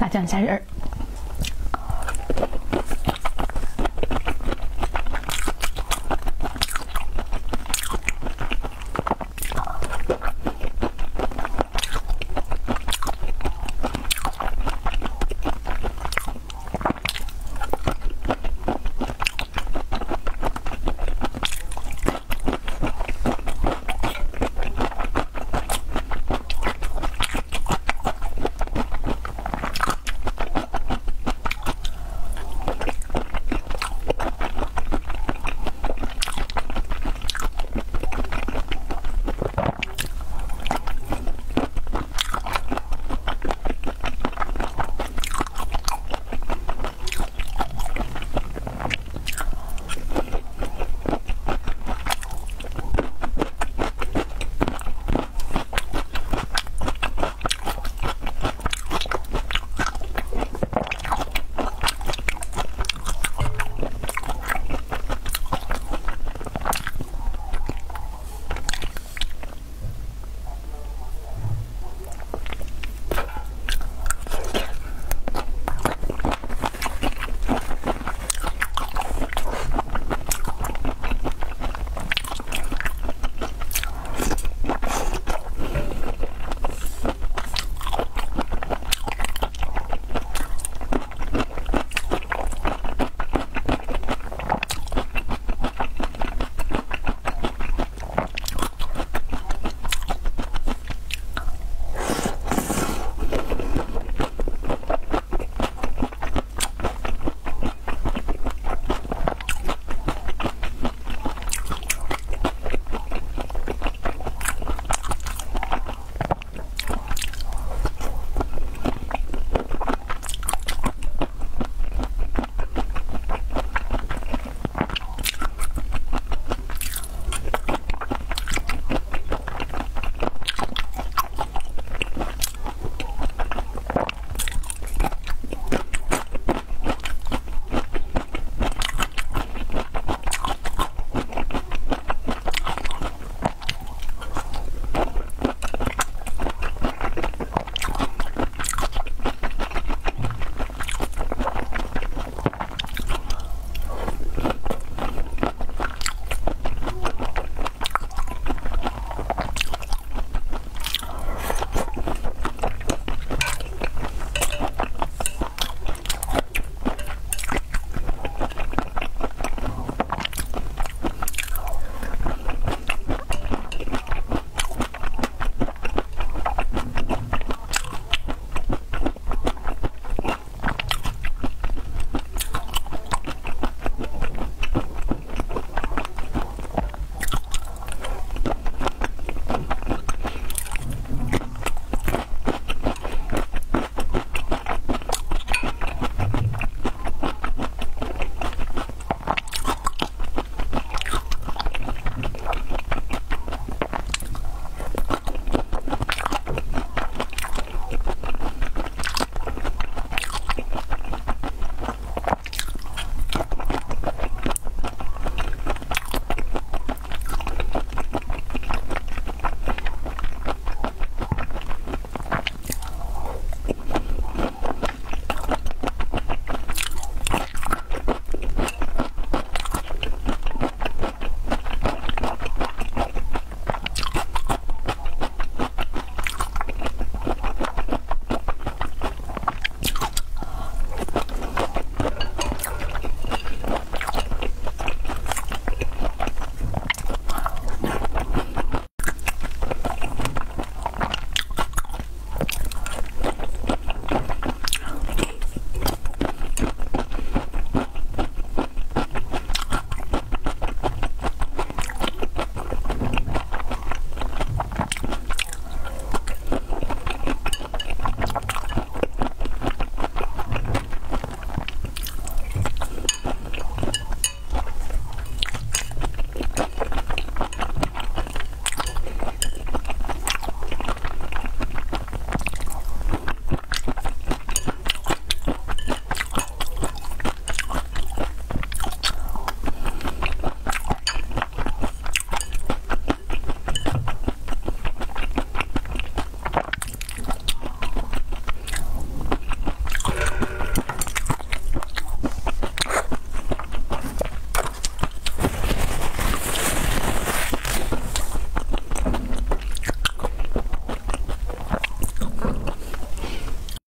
辣酱虾仁儿。